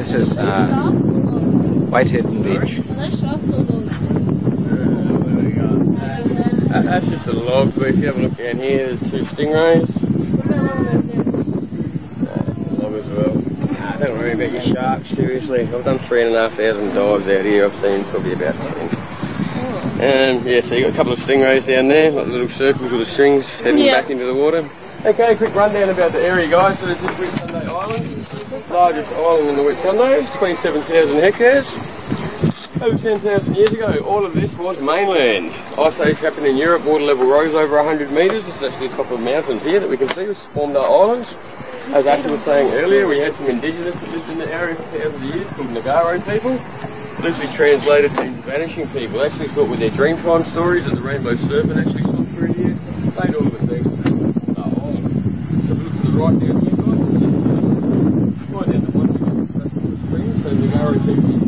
This is uh, Whitehaven Beach. That- That's just a log, but if you have a look down here, there's two stingrays. Log as well. Nah, don't worry about your sharks, seriously. I've done three and a half thousand dives out here. I've seen probably about ten. Um, yeah, so you got a couple of stingrays down there, like little circles with the strings heading Yeah. back into the water. Okay, quick rundown about the area, guys. So this is Whitsunday Island, largest island in the Whitsundays, 27,000 hectares. Over 10,000 years ago, all of this was mainland. Ice age happened in Europe, water level rose over 100 metres. Is actually the top of mountains here that we can see, which formed our islands. As Ashley was saying earlier, we had some indigenous that lived in the area for thousands of years, called Ngaro people. Loosely translated means vanishing people. Actually thought with their dreamtime stories that the rainbow serpent actually shot through here. Made all of it things. Our look to the right down here, right down the bottom, we so Ngaro people